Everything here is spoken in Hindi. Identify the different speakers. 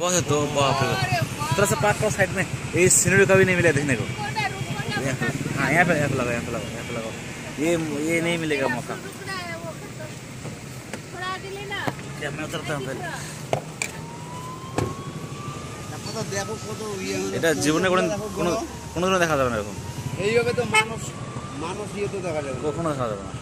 Speaker 1: वह तो बाप रे थोड़ा सा पार्क करो साइड में ये सीनरी कभी नहीं मिला देखने को। हाँ यहाँ पे यहाँ पे लगाओ यहाँ पे लगाओ यहाँ पे लगाओ। ये ये नहीं मिलेगा मौका। क्या मैं उतरता हूँ पहले? এটা জীবনে কোনো কোনো কোনোদিনও দেখা যাবে না এরকম
Speaker 2: এইভাবে তো মানুষ মানুষ ইয়ে তো দেখা যাবে
Speaker 1: কখনো দেখা যাবে না